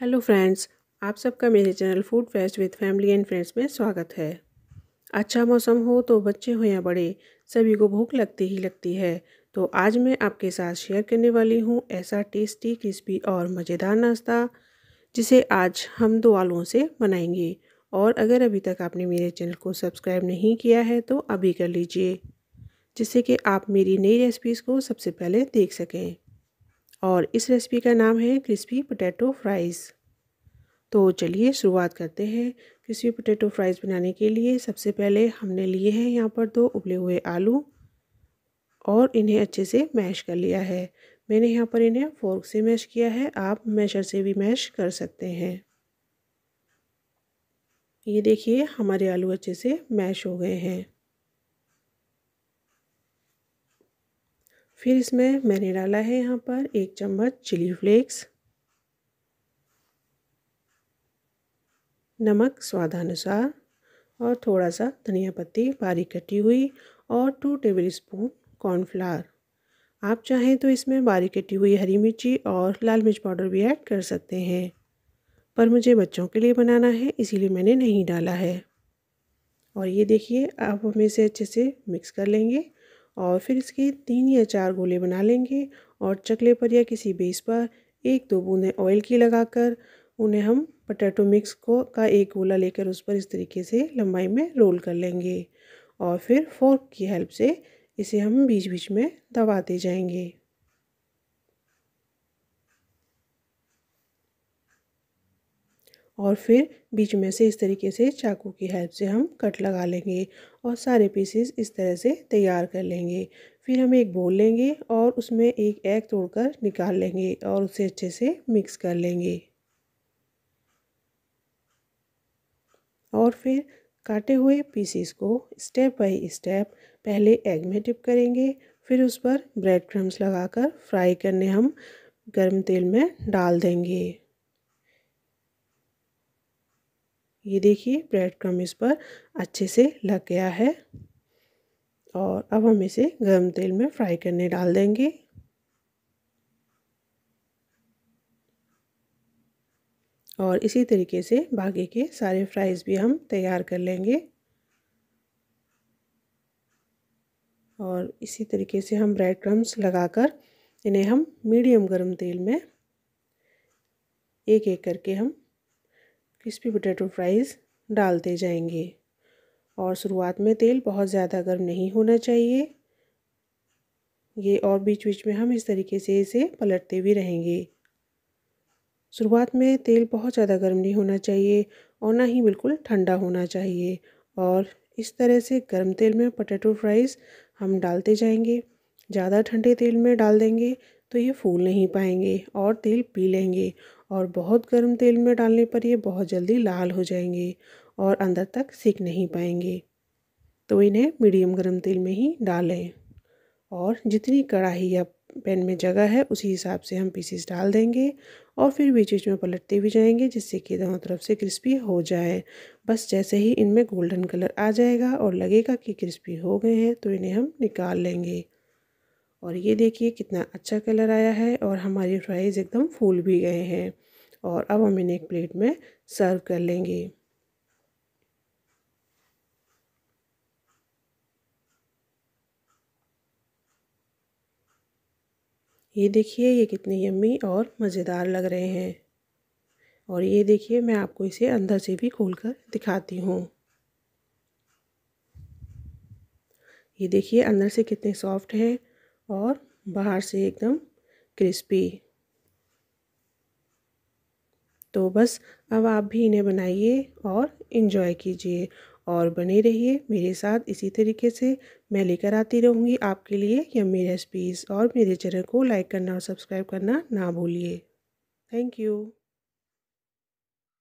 Hello friends, आप सबका मेरे channel food fest with family and friends में स्वागत है। अच्छा मौसम हो तो बच्चे हो या बड़े, सभी को भूख लगती ही लगती है। तो आज मैं आपके साथ शेयर करने वाली हूँ ऐसा टेस्टी, क्रिस्पी और मज़ेदार नाश्ता, जिसे आज हम दो आलुओं से बनाएँगे। और अगर अभी तक आपने मेरे चैनल को सब्सक्राइब नहीं किया है तो अभी कर लीजिए, जिससे कि आप मेरी नई रेसिपीज़ को सबसे पहले देख सकें। और इस रेसिपी का नाम है क्रिस्पी पोटैटो फ्राइज़ तो चलिए शुरुआत करते हैं क्रिस्पी पोटैटो फ्राइज़ बनाने के लिए. सबसे पहले हमने लिए हैं यहाँ पर दो उबले हुए आलू और इन्हें अच्छे से मैश कर लिया है. मैंने यहाँ पर इन्हें फोर्क से मैश किया है. आप मैशर से भी मैश कर सकते हैं. ये देखिए हमारे आलू अच्छे से मैश हो गए हैं. फिर इसमें मैंने डाला है यहाँ पर एक चम्मच चिली फ्लेक्स, नमक स्वादानुसार और थोड़ा सा धनिया पत्ती बारीक कटी हुई और टू टेबल स्पून कॉर्नफ्लावर आप चाहें तो इसमें बारीक कटी हुई हरी मिर्ची और लाल मिर्च पाउडर भी ऐड कर सकते हैं, पर मुझे बच्चों के लिए बनाना है, इसीलिए मैंने नहीं डाला है। और ये देखिए, आप हम इसे अच्छे से मिक्स कर लेंगे। और फिर इसके तीन या चार गोले बना लेंगे और चकले पर या किसी बेस पर एक दो बूंदें ऑयल की लगाकर उन्हें हम पटेटो मिक्स को का एक गोला लेकर उस पर इस तरीके से लंबाई में रोल कर लेंगे और फिर फोर्क की हेल्प से इसे हम बीच बीच में दबाते जाएँगे। और फिर बीच में से इस तरीके से चाकू की हेल्प से हम कट लगा लेंगे और सारे पीसेस इस तरह से तैयार कर लेंगे। फिर हम एक बोल लेंगे और उसमें एक एग तोड़कर निकाल लेंगे और उसे अच्छे से मिक्स कर लेंगे। और फिर काटे हुए पीसीस को स्टेप बाय स्टेप पहले एग में टिप करेंगे। फिर उस पर ब्रेड क्रम्स लगाकर फ्राई करने हम गर्म तेल में डाल देंगे। ये देखिए ब्रेड क्रम इस पर अच्छे से लग गया है। और अब हम इसे गर्म तेल में फ्राई करने डाल देंगे। और इसी तरीके से बाकी के सारे फ्राइज़ भी हम तैयार कर लेंगे। और इसी तरीके से हम ब्रेड क्रम्स लगाकर इन्हें हम मीडियम गर्म तेल में एक एक करके हम क्रिस्पी पोटैटो फ्राइज़ डालते जाएँगे। और शुरुआत में तेल बहुत ज़्यादा गर्म नहीं होना चाहिए। ये और बीच बीच में हम इस तरीके से इसे पलटते भी रहेंगे। शुरुआत में तेल बहुत ज़्यादा गर्म नहीं होना चाहिए और ना ही बिल्कुल ठंडा होना चाहिए। और इस तरह से गर्म तेल में पोटैटो फ्राइज़ हम डालते जाएँगे। ज़्यादा ठंडे तेल में डाल देंगे तो ये फूल नहीं पाएँगे और तेल पी लेंगे और बहुत गर्म तेल में डालने पर ये बहुत जल्दी लाल हो जाएँगे और अंदर तक सीख नहीं पाएँगे। तो इन्हें मीडियम गर्म तेल में ही डालें और जितनी कढ़ाई या पैन में जगह है, उसी हिसाब से हम पीसीस डाल देंगे और फिर बीच बीच में पलटते भी जाएँगे जिससे कि दोनों तरफ़ से क्रिस्पी हो जाए। बस जैसे ही इनमें गोल्डन कलर आ जाएगा और लगेगा कि क्रिस्पी हो गए हैं तो इन्हें हम निकाल लेंगे। और ये देखिए कितना अच्छा कलर आया है और हमारी फ्राइज़ एकदम फूल भी गए हैं। और अब हम इन्हें एक प्लेट में सर्व कर लेंगे। ये देखिए ये कितने यम्मी और मज़ेदार लग रहे हैं। और ये देखिए मैं आपको इसे अंदर से भी खोल कर दिखाती हूँ। ये देखिए अंदर से कितने सॉफ्ट हैं। और बाहर से एकदम क्रिस्पी। तो बस अब आप भी इन्हें बनाइए और इन्जॉय कीजिए और बने रहिए मेरे साथ। इसी तरीके से मैं लेकर आती रहूँगी आपके लिए यम्मी रेसिपीज़ और मेरे चैनल को लाइक करना और सब्सक्राइब करना ना भूलिए। Thank you